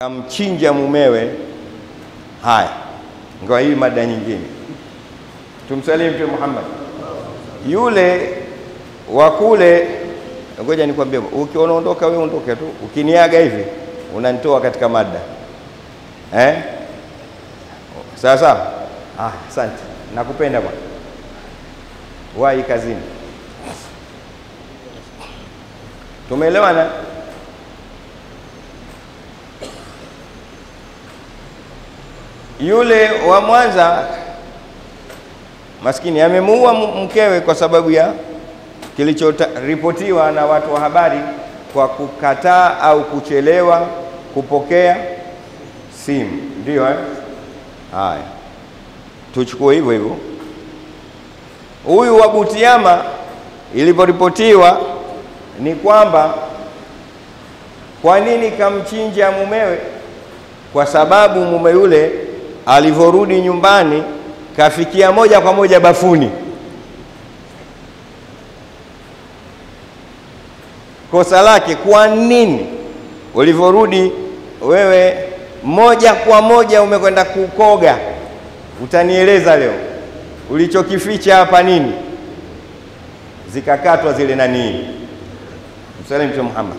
Kamchinja mumewe. Haya, ngoa hii mada nyingine. tumsalimu Mtume Muhammad. Yule wa kule, ngoja nikwambie, ukiondoka wewe ondoke tu, ukiniaga hivi unanitoa katika mada eh? Sawa sawa. Ah, asante, nakupenda bwana. Wahi kazini, tumeelewana? Yule wa Mwanza maskini amemuua mkewe kwa sababu ya kilichoripotiwa na watu wa habari kwa kukataa au kuchelewa kupokea simu. Ndio eh? Haya, tuchukue hivyo hivyo. Huyu wa Butiama iliporipotiwa ni kwamba kwa nini kamchinja mumewe? Kwa sababu mume yule alivyorudi nyumbani kafikia moja kwa moja bafuni. Kosa lake, kwa nini ulivyorudi wewe moja kwa moja umekwenda kukoga? Utanieleza leo ulichokificha hapa nini? Zikakatwa zile nani, msalimu Mtume Muhammad.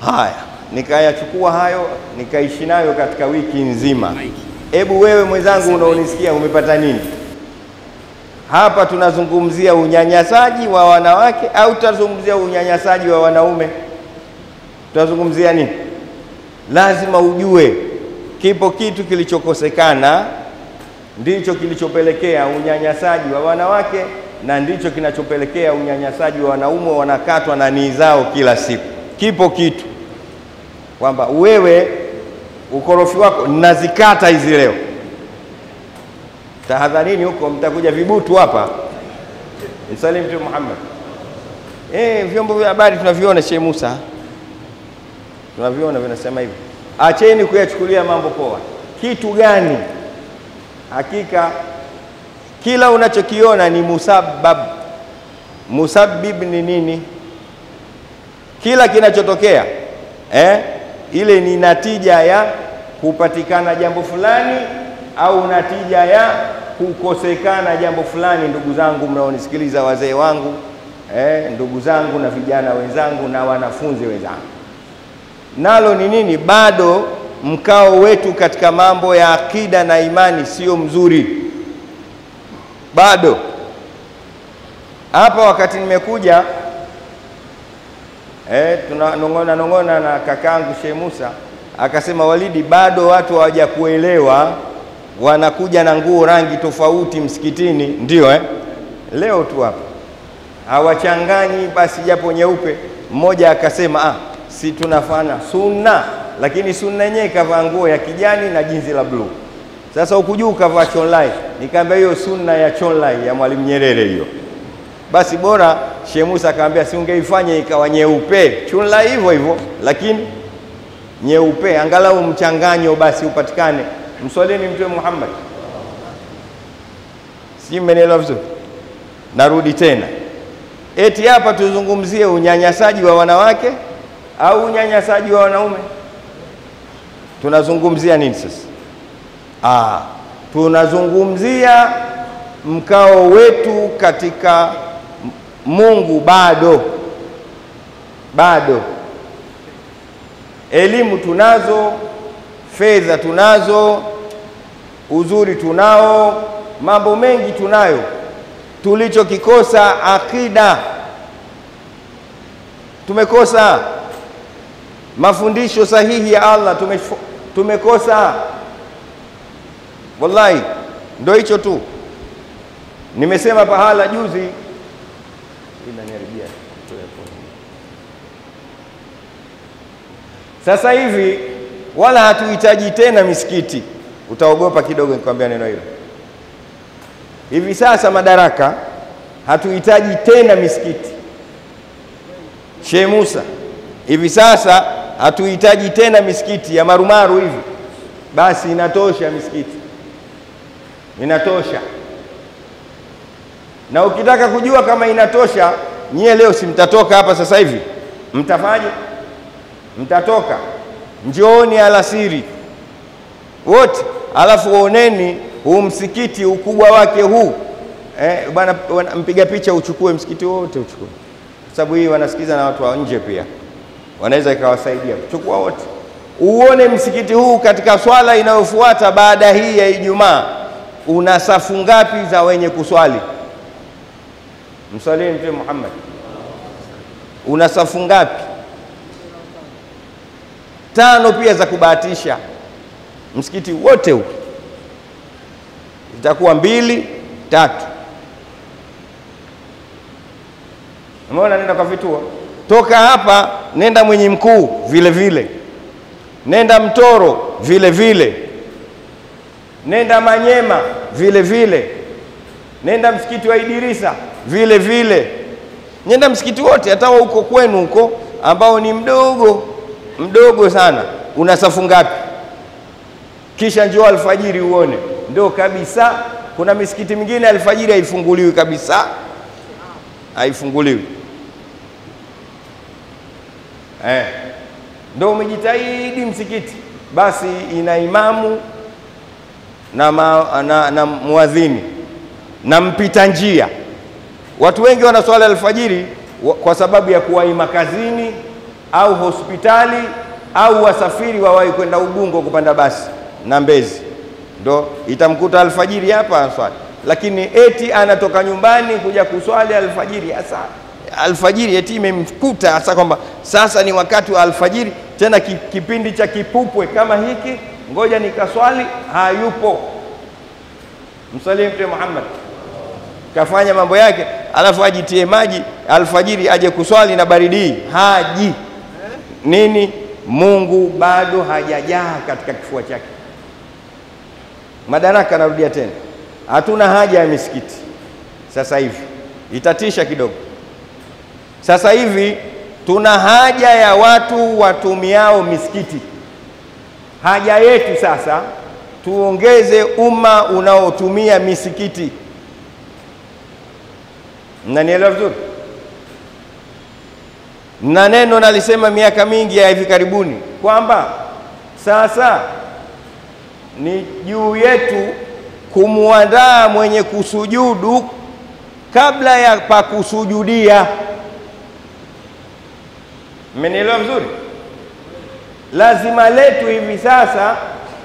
Haya, nikayachukua hayo nikaishi nayo katika wiki nzima. Hebu wewe mwenzangu unaonisikia umepata nini hapa? Tunazungumzia unyanyasaji wa wanawake au tutazungumzia unyanyasaji wa wanaume? Tutazungumzia nini? Lazima ujue kipo kitu kilichokosekana, ndicho kilichopelekea unyanyasaji wa wanawake na ndicho kinachopelekea unyanyasaji wa wanaume, wanakatwa na nii zao kila siku. Kipo kitu kwamba wewe ukorofi wako nazikata hizi leo. Tahadharini huko, mtakuja vibutu hapa. Msalimu Mtume Muhammad. Eh, vyombo vya habari tunaviona, Sheikh Musa, tunaviona vinasema hivi. Acheni kuyachukulia mambo poa. Kitu gani? Hakika kila unachokiona ni musabab. Musabib ni nini? Kila kinachotokea eh, ile ni natija ya kupatikana jambo fulani au natija ya kukosekana jambo fulani. Ndugu zangu mnaonisikiliza, wazee wangu eh, ndugu zangu na vijana wenzangu na wanafunzi wenzangu, nalo ni nini? Bado mkao wetu katika mambo ya akida na imani sio mzuri bado. Hapa wakati nimekuja Eh, tunanong'ona nong'ona na kakaangu Sheikh Musa akasema, Walidi, bado watu hawajakuelewa, wanakuja na nguo rangi tofauti msikitini. Ndio eh? Leo tu hapa hawachanganyi basi japo nyeupe. Mmoja akasema ah, si tunafana sunna, lakini sunna yenyewe kavaa nguo ya kijani na jinzi la bluu. Sasa huku juu kavaa chonlai, nikaambia hiyo sunna ya chonlai ya Mwalimu Nyerere hiyo basi bora Sheikh Musa akamwambia, si ungeifanya ikawa nyeupe chunla hivyo hivyo, lakini nyeupe, angalau mchanganyo basi upatikane. Mswalini Mtume Muhammad, si mmenielewa vizuri? Narudi tena, eti hapa tuzungumzie unyanyasaji wa wanawake au unyanyasaji wa wanaume? Tunazungumzia nini sasa? Ah, tunazungumzia mkao wetu katika Mungu bado bado. Elimu tunazo, fedha tunazo, uzuri tunao, mambo mengi tunayo. Tulichokikosa akida, tumekosa mafundisho sahihi ya Allah, tumekosa. Wallahi, ndo hicho tu. Nimesema pahala juzi inaniharibia. Sasa hivi wala hatuhitaji tena misikiti. Utaogopa kidogo nikwambia neno hilo. Hivi sasa madaraka, hatuhitaji tena misikiti. Sheikh Musa, hivi sasa hatuhitaji tena misikiti ya marumaru hivi, basi inatosha misikiti, inatosha na ukitaka kujua kama inatosha, nyie leo si mtatoka hapa sasa hivi? Mtafaje? Mtatoka njooni alasiri wote, alafu oneni huu msikiti ukubwa wake huu eh, bwana, mpiga picha uchukue msikiti wote uchukue, kwa sababu hii wanasikiza na watu wa nje pia, wanaweza ikawasaidia. Chukua wote uone msikiti huu katika swala inayofuata baada hii ya Ijumaa una safu ngapi za wenye kuswali? Mswalini Mtume Muhammad, una safu ngapi? Tano pia za kubahatisha, msikiti wote huu. Itakuwa mbili tatu. Umeona, nenda kwa vituo, toka hapa nenda Mwenye Mkuu vile vile, nenda Mtoro vile vile, nenda Manyema vile vile, nenda msikiti wa Idirisa. Vile vile, nenda msikiti wote, hata huko kwenu huko ambao ni mdogo mdogo sana, una safu ngapi? Kisha njoo alfajiri uone, ndo kabisa. Kuna misikiti mingine alfajiri haifunguliwi kabisa, haifunguliwi. Eh. Ndio umejitahidi msikiti, basi ina imamu na, ma, na, na muadhini na mpita njia. Watu wengi wanaswali alfajiri kwa sababu ya kuwahi makazini au hospitali au wasafiri wawahi kwenda Ubungo kupanda basi na Mbezi, ndo itamkuta alfajiri hapa anaswali, lakini eti anatoka nyumbani kuja kuswali alfajiri hasa alfajiri eti imemkuta hasa kwamba sasa ni wakati wa alfajiri, tena kipindi cha kipupwe kama hiki, ngoja nikaswali. Hayupo, msalie Mtume Muhammad kafanya mambo yake, alafu ajitie maji alfajiri aje kuswali na baridi haji nini? Mungu bado hajajaa katika kifua chake. Madaraka, narudia tena, hatuna haja ya misikiti sasa hivi, itatisha kidogo. Sasa hivi tuna haja ya watu watumiao misikiti. Haja yetu sasa tuongeze umma unaotumia misikiti. Mnanielewa vizuri? Na neno nalisema miaka mingi ya hivi karibuni kwamba sasa ni juu yetu kumwandaa mwenye kusujudu kabla ya pakusujudia. Mmenielewa vizuri? Lazima letu hivi sasa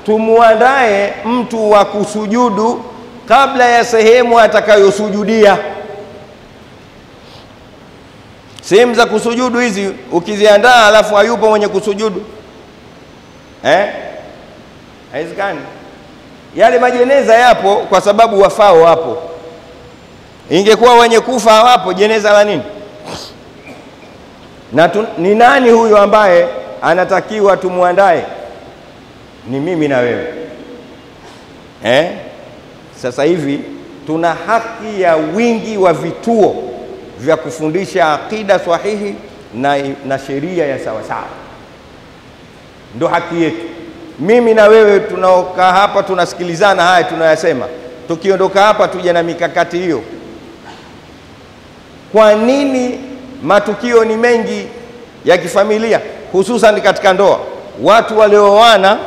tumwandae mtu wa kusujudu kabla ya sehemu atakayosujudia. Sehemu za kusujudu hizi ukiziandaa, alafu hayupo mwenye kusujudu eh? Yale majeneza yapo kwa sababu wafao wapo. Ingekuwa wenye kufa hawapo, jeneza la nini? Na tu, ni nani huyo ambaye anatakiwa tumwandae? Ni mimi na wewe eh? Sasa hivi tuna haki ya wingi wa vituo vya kufundisha aqida sahihi na, na sheria ya sawasawa, ndo haki yetu. Mimi na wewe tunaokaa hapa tunasikilizana haya tunayasema, tukiondoka hapa tuja na mikakati hiyo. Kwa nini matukio ni mengi ya kifamilia, hususan katika ndoa, watu walioana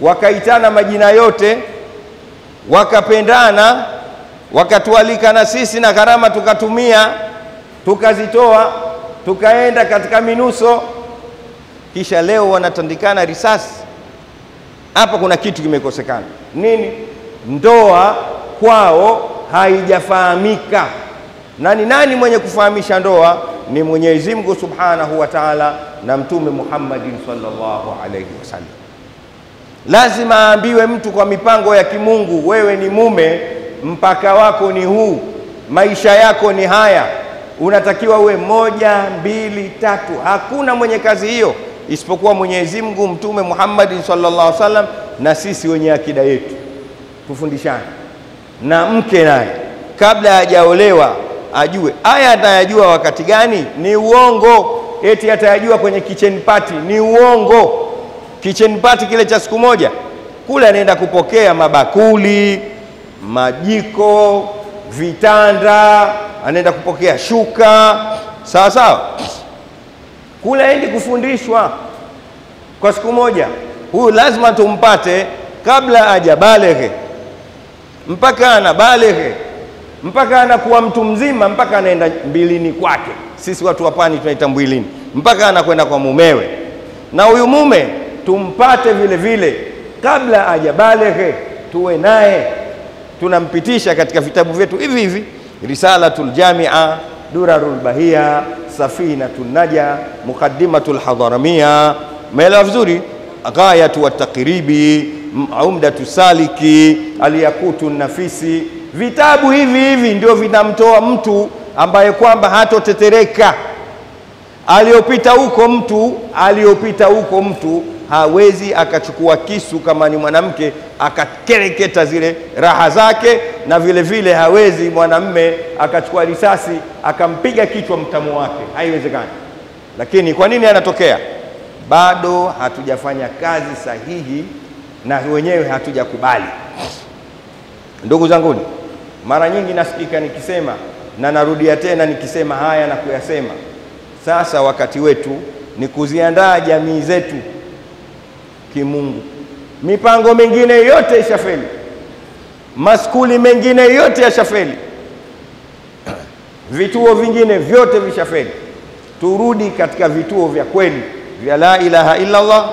wakaitana majina yote wakapendana wakatualika na sisi na gharama tukatumia tukazitoa tukaenda katika minuso, kisha leo wanatandikana risasi. Hapa kuna kitu kimekosekana. Nini? Ndoa kwao haijafahamika. Na ni nani mwenye kufahamisha ndoa? Ni Mwenyezi Mungu Subhanahu wa Ta'ala na Mtume Muhammadin sallallahu alaihi wasallam. Lazima aambiwe mtu kwa mipango ya kimungu, wewe ni mume, mpaka wako ni huu, maisha yako ni haya, unatakiwa uwe moja, mbili, tatu. Hakuna mwenye kazi hiyo isipokuwa Mwenyezi Mungu, Mtume Muhammad sallallahu alaihi wasallam na sisi wenye akida yetu. Tufundishane na mke naye kabla hajaolewa ajue aya Atayajua wakati gani? Ni uongo. Eti atayajua kwenye kitchen party, ni uongo. Kitchen party kile cha siku moja kule, anaenda kupokea mabakuli, majiko, vitanda, anaenda kupokea shuka, sawa sawa. Kule aendi kufundishwa. kwa siku moja. Huyu lazima tumpate kabla aja ajabaleghe, mpaka ana baleghe, mpaka anakuwa mtu mzima, mpaka anaenda mbilini kwake. Sisi watu wa pwani tunaita mbwilini, mpaka anakwenda kwa mumewe. Na huyu mume tumpate vile vile kabla ajabaleghe, tuwe naye tunampitisha katika vitabu vyetu hivi hivi, Risalatul Jamia, Durarul Bahia, Safinatun Naja, Muqaddimatul Hadharamia. Umeelewa vizuri? Ghayatu Wataqribi, Umdatu Saliki, Alyakutu Nafisi. Vitabu hivi hivi ndio vinamtoa mtu ambaye kwamba hatotetereka. Aliyopita huko mtu aliyopita huko mtu hawezi akachukua kisu kama ni mwanamke akakereketa zile raha zake, na vile vile hawezi mwanamme akachukua risasi akampiga kichwa mtamu wake, haiwezekani. Lakini kwa nini anatokea? Bado hatujafanya kazi sahihi na wenyewe hatujakubali. Ndugu zanguni, mara nyingi nasikika nikisema na narudia tena nikisema haya na kuyasema, sasa wakati wetu ni kuziandaa jamii zetu kimungu. Mipango mingine yote ishafeli, maskuli mengine yote yashafeli, vituo vingine vyote vishafeli. Turudi katika vituo vya kweli vya la ilaha illa Allah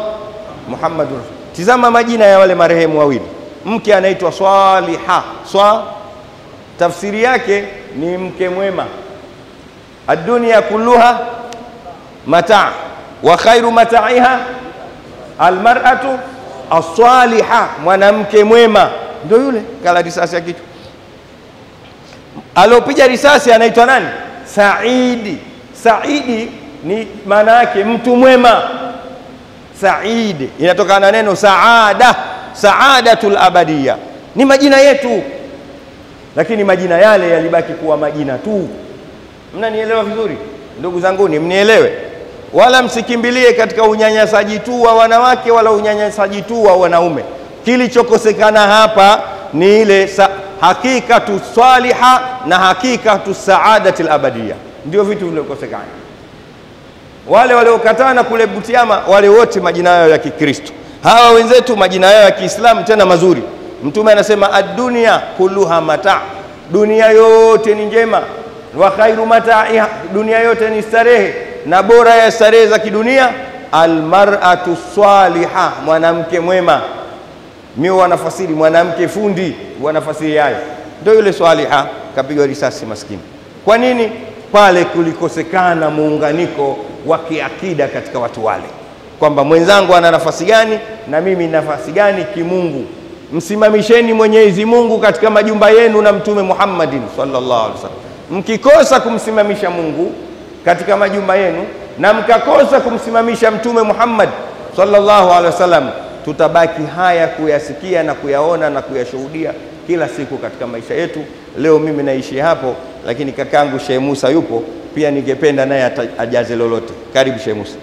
Muhammadur Rasul. Tizama majina ya wale marehemu wawili, mke anaitwa Swaliha. Swa tafsiri yake ni mke mwema, ad-dunya kulluha mataa wa khairu mataiha almar'atu aswaliha, mwanamke mwema. Ndio yule kala risasi ya kichwa. Aliopiga risasi anaitwa nani? Saidi. Saidi ni maana yake mtu mwema. Saidi inatokana na neno saada, saadatul abadiya. Ni majina yetu, lakini majina yale yalibaki kuwa majina tu. Mnanielewa vizuri ndugu zanguni, mnielewe wala msikimbilie katika unyanyasaji tu wa wanawake wala unyanyasaji tu wa wanaume. Kilichokosekana hapa ni ile hakikatu saliha na hakikatu saadati labadiya, ndio vitu vilivyokosekana. Wale waliokataa na kule Butiama, wale wote majina yao ya Kikristo, hawa wenzetu majina yao ya Kiislamu tena mazuri. Mtume anasema ad-dunya kulluha mata, dunia yote ni njema, wa khairu mataiha, dunia yote ni starehe na bora ya starehe za kidunia almar'atu swaliha, mwanamke mwema. Mimi wanafasiri mwanamke fundi, wanafasiri hayo, ndio yule swaliha kapigwa risasi maskini. Kwa nini? Pale kulikosekana muunganiko wa kiakida katika watu wale, kwamba mwenzangu ana nafasi gani na mimi nafasi gani kimungu. Msimamisheni Mwenyezi Mungu katika majumba yenu na Mtume Muhammadin sallallahu alaihi wasallam. Mkikosa kumsimamisha Mungu katika majumba yenu na mkakosa kumsimamisha Mtume Muhammad sallallahu alaihi wasallam, tutabaki haya kuyasikia na kuyaona na kuyashuhudia kila siku katika maisha yetu. Leo mimi naishi hapo, lakini kakangu Sheikh Musa yupo pia, ningependa naye ajaze lolote. Karibu Sheikh Musa.